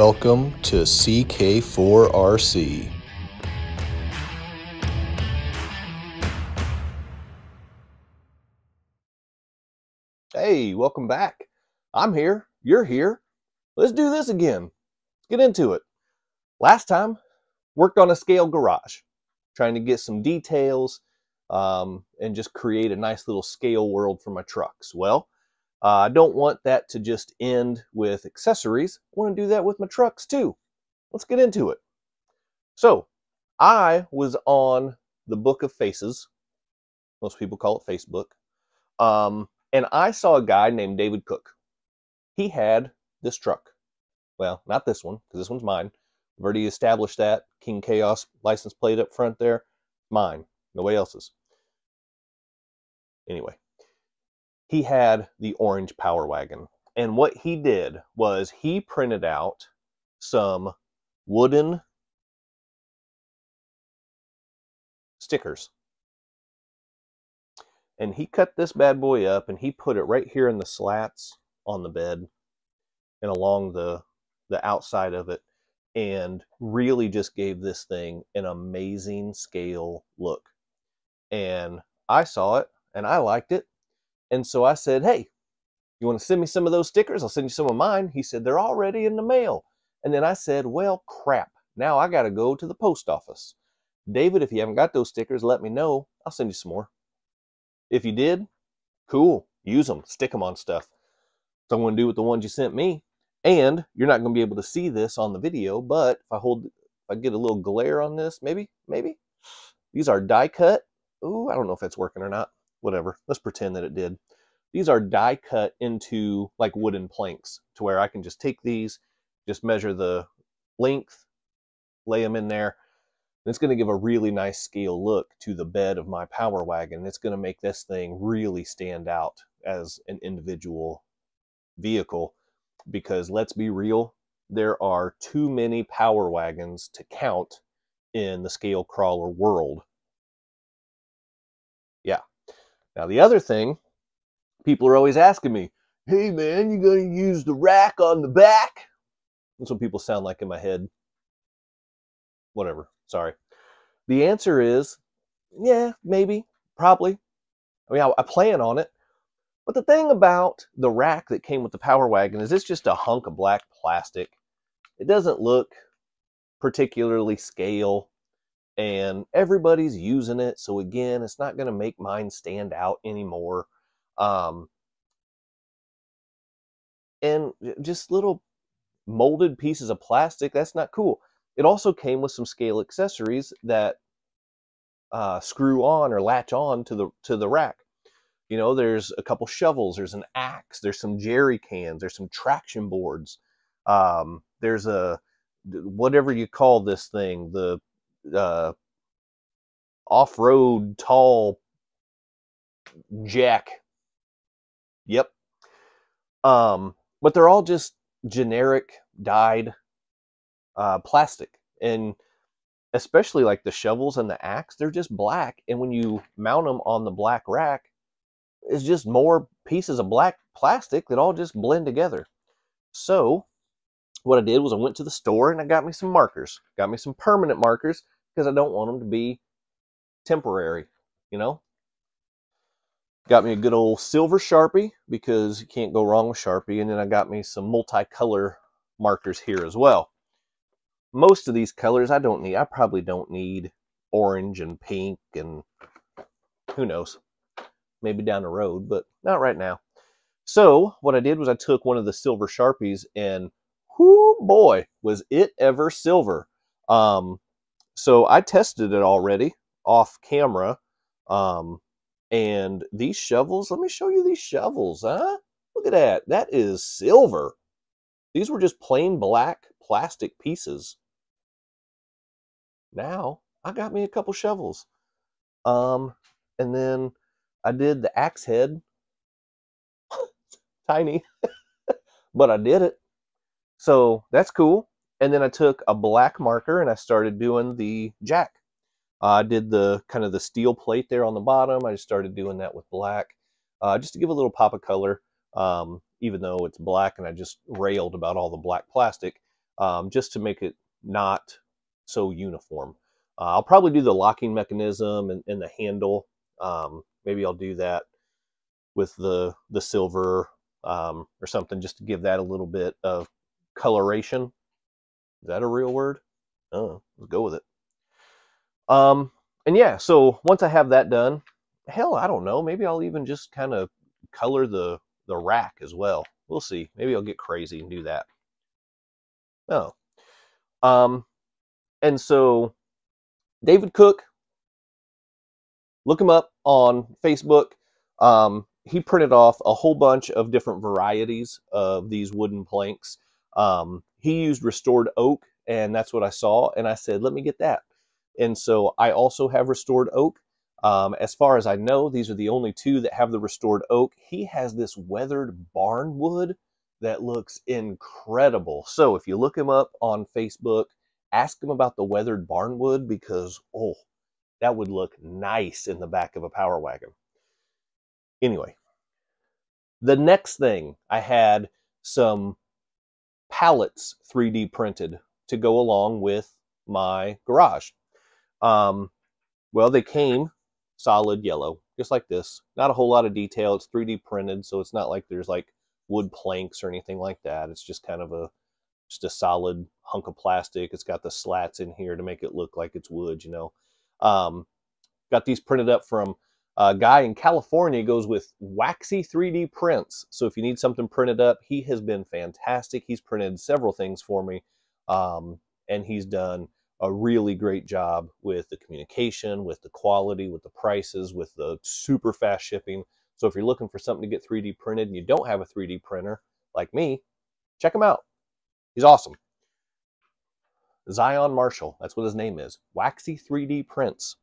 Welcome to CK4RC. Hey, welcome back. I'm here. You're here. Let's do this again. Let's get into it. Last time, worked on a scale garage, trying to get some details um, and just create a nice little scale world for my trucks. Well, uh, I don't want that to just end with accessories. I want to do that with my trucks too. Let's get into it. So, I was on the Book of Faces. Most people call it Facebook. Um, and I saw a guy named David Cook. He had this truck. Well, not this one, because this one's mine. I've already established that. King Chaos license plate up front there. Mine. Nobody else's. Anyway, he had the orange Power Wagon. And what he did was he printed out some wooden stickers. And he cut this bad boy up and he put it right here in the slats on the bed and along the the outside of it and really just gave this thing an amazing scale look. And I saw it and I liked it and so I said, hey, you want to send me some of those stickers? I'll send you some of mine. He said, they're already in the mail. And then I said, well, crap. Now I got to go to the post office. David, if you haven't got those stickers, let me know. I'll send you some more. If you did, cool. Use them. Stick them on stuff. So I'm going to do with the ones you sent me. And you're not going to be able to see this on the video, but if I hold, if I get a little glare on this, maybe, maybe. These are die cut. Ooh, I don't know if that's working or not whatever. Let's pretend that it did. These are die cut into like wooden planks to where I can just take these, just measure the length, lay them in there. And it's going to give a really nice scale look to the bed of my power wagon. It's going to make this thing really stand out as an individual vehicle because let's be real, there are too many power wagons to count in the scale crawler world. Yeah, now, the other thing, people are always asking me, hey man, you gonna use the rack on the back? That's what people sound like in my head. Whatever, sorry. The answer is, yeah, maybe, probably. I mean, I, I plan on it. But the thing about the rack that came with the Power Wagon is it's just a hunk of black plastic. It doesn't look particularly scale and everybody's using it. So again, it's not going to make mine stand out anymore. Um, and just little molded pieces of plastic, that's not cool. It also came with some scale accessories that uh, screw on or latch on to the to the rack. You know, there's a couple shovels, there's an axe, there's some jerry cans, there's some traction boards. Um, there's a whatever you call this thing, the uh, off-road tall jack. Yep. Um, but they're all just generic dyed uh, plastic, and especially like the shovels and the axe, they're just black. And when you mount them on the black rack, it's just more pieces of black plastic that all just blend together. So what I did was I went to the store and I got me some markers. Got me some permanent markers because I don't want them to be temporary, you know? Got me a good old silver Sharpie because you can't go wrong with Sharpie. And then I got me some multicolor markers here as well. Most of these colors I don't need. I probably don't need orange and pink and who knows. Maybe down the road, but not right now. So what I did was I took one of the silver Sharpies and whoo boy, was it ever silver. Um, so I tested it already off camera. Um, and these shovels, let me show you these shovels, huh? Look at that. That is silver. These were just plain black plastic pieces. Now, I got me a couple shovels. Um, and then I did the axe head. Tiny. but I did it. So that's cool. And then I took a black marker and I started doing the jack. Uh, I did the kind of the steel plate there on the bottom. I just started doing that with black uh, just to give a little pop of color, um, even though it's black and I just railed about all the black plastic. um, just to make it not so uniform. Uh, I'll probably do the locking mechanism and, and the handle. Um, maybe I'll do that with the the silver um, or something just to give that a little bit of coloration. Is that a real word? Oh, let's go with it. Um, and yeah, so once I have that done, hell, I don't know. Maybe I'll even just kind of color the the rack as well. We'll see. Maybe I'll get crazy and do that. Oh, um, and so David Cook, look him up on Facebook. Um, he printed off a whole bunch of different varieties of these wooden planks. Um, he used restored oak, and that's what I saw. And I said, let me get that. And so I also have restored oak. Um, as far as I know, these are the only two that have the restored oak. He has this weathered barn wood that looks incredible. So if you look him up on Facebook, ask him about the weathered barn wood because, oh, that would look nice in the back of a power wagon. Anyway, the next thing I had some pallets 3D printed to go along with my garage. Um, well, they came solid yellow, just like this. Not a whole lot of detail. It's 3D printed, so it's not like there's like wood planks or anything like that. It's just kind of a just a solid hunk of plastic. It's got the slats in here to make it look like it's wood, you know. Um, got these printed up from a guy in California goes with waxy 3D prints. So if you need something printed up, he has been fantastic. He's printed several things for me, um, and he's done a really great job with the communication, with the quality, with the prices, with the super fast shipping. So if you're looking for something to get 3D printed and you don't have a 3D printer like me, check him out. He's awesome. Zion Marshall, that's what his name is. Waxy 3D prints.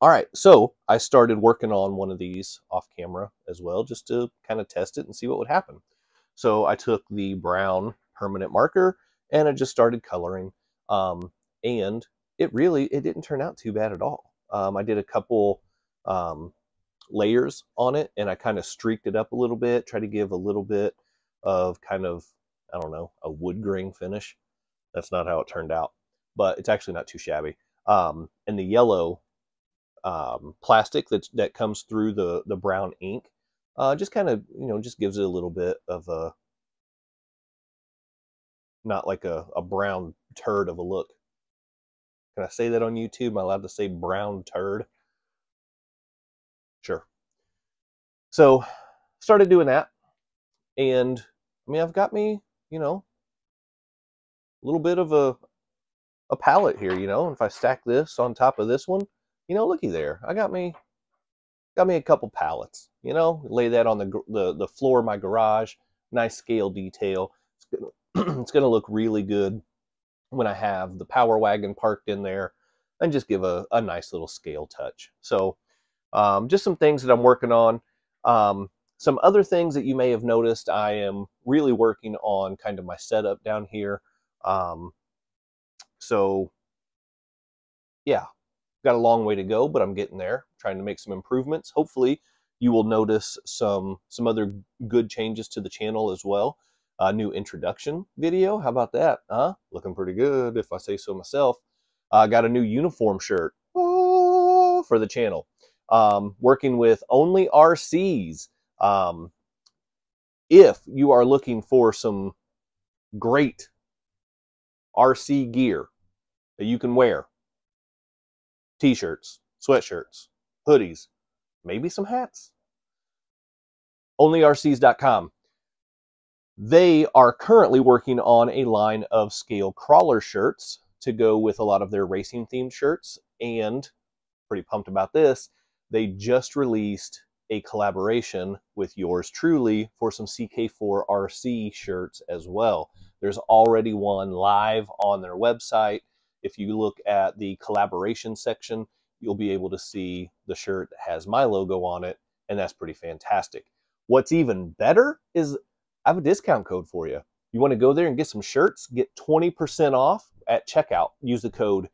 All right, so I started working on one of these off camera as well, just to kind of test it and see what would happen. So I took the brown permanent marker and I just started coloring. Um, and it really it didn't turn out too bad at all. Um, I did a couple um, layers on it, and I kind of streaked it up a little bit, try to give a little bit of kind of I don't know a wood grain finish. That's not how it turned out, but it's actually not too shabby. Um, and the yellow um, plastic that that comes through the the brown ink uh, just kind of you know just gives it a little bit of a not like a, a brown turd of a look can I say that on YouTube? Am I allowed to say brown turd? Sure. So started doing that. And I mean, I've got me, you know, a little bit of a, a palette here, you know, and if I stack this on top of this one, you know, looky there. I got me, got me a couple pallets, you know, lay that on the, the, the floor of my garage. Nice scale detail. It's gonna, it's gonna look really good when I have the power wagon parked in there and just give a, a nice little scale touch. So um, just some things that I'm working on. Um, some other things that you may have noticed, I am really working on kind of my setup down here. Um, so yeah, got a long way to go, but I'm getting there, trying to make some improvements. Hopefully you will notice some, some other good changes to the channel as well a new introduction video. How about that? Huh? Looking pretty good, if I say so myself. I uh, got a new uniform shirt oh, for the channel. Um, working with only RCs. Um, if you are looking for some great RC gear that you can wear, t-shirts, sweatshirts, hoodies, maybe some hats. OnlyRCs.com. They are currently working on a line of scale crawler shirts to go with a lot of their racing themed shirts. And pretty pumped about this, they just released a collaboration with yours truly for some CK4RC shirts as well. There's already one live on their website. If you look at the collaboration section, you'll be able to see the shirt has my logo on it, and that's pretty fantastic. What's even better is I have a discount code for you. You want to go there and get some shirts, get 20% off at checkout. Use the code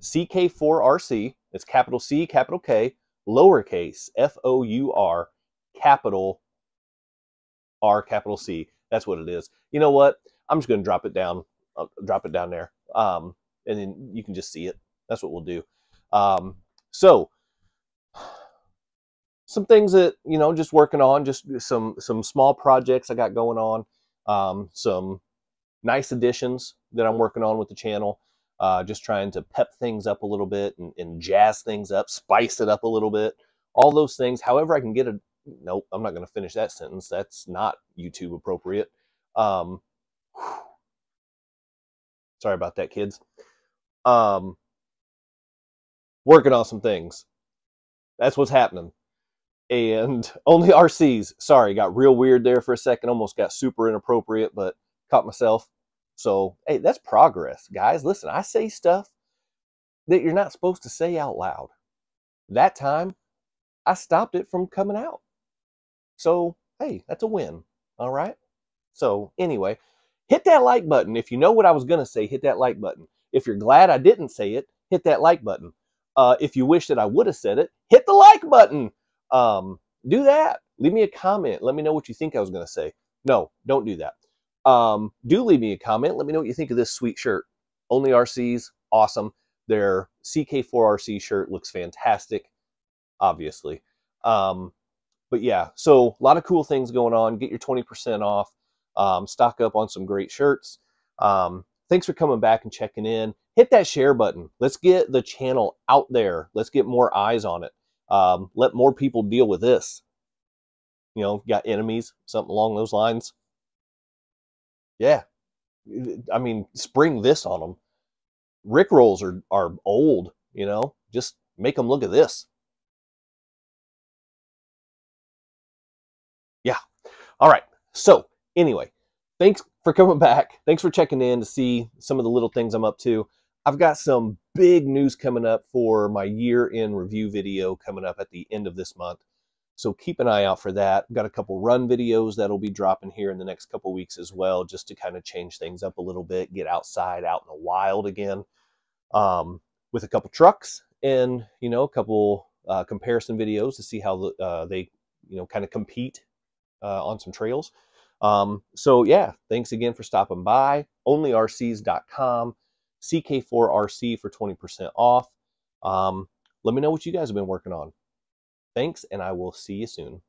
CK4RC. It's capital C, capital K, lowercase F O U R, capital R, capital C. That's what it is. You know what? I'm just going to drop it down I'll drop it down there. Um, and then you can just see it. That's what we'll do. Um, so some things that you know just working on just some some small projects i got going on um, some nice additions that i'm working on with the channel uh, just trying to pep things up a little bit and, and, jazz things up spice it up a little bit all those things. However i can get a nope i'm not going to finish that sentence. That's not youtube appropriate. Um, sorry about that kids um, working on some things that's what's happening and only RCs. Sorry, got real weird there for a second. Almost got super inappropriate, but caught myself. So, hey, that's progress, guys. Listen, I say stuff that you're not supposed to say out loud. That time, I stopped it from coming out. So, hey, that's a win. All right. So, anyway, hit that like button. If you know what I was going to say, hit that like button. If you're glad I didn't say it, hit that like button. Uh, if you wish that I would have said it, hit the like button. Um, do that. Leave me a comment. Let me know what you think I was going to say. No, don't do that. Um, do leave me a comment. Let me know what you think of this sweet shirt. Only RCs, awesome. Their CK4RC shirt looks fantastic, obviously. Um, but yeah, so a lot of cool things going on. Get your 20% off. Um, stock up on some great shirts. Um, thanks for coming back and checking in. Hit that share button. Let's get the channel out there. Let's get more eyes on it. Um, let more people deal with this. You know, got enemies, something along those lines. Yeah. I mean, spring this on them. Rick rolls are, are old, you know, just make them look at this. Yeah. All right. So, anyway, thanks for coming back. Thanks for checking in to see some of the little things I'm up to. I've got some big news coming up for my year in review video coming up at the end of this month. So keep an eye out for that. I've got a couple run videos that'll be dropping here in the next couple weeks as well, just to kind of change things up a little bit, get outside, out in the wild again, um, with a couple trucks and you know a couple uh, comparison videos to see how uh, they you know kind of compete uh, on some trails. Um, so yeah, thanks again for stopping by. OnlyRCs.com. CK4RC for 20% off. Um, let me know what you guys have been working on. Thanks, and I will see you soon.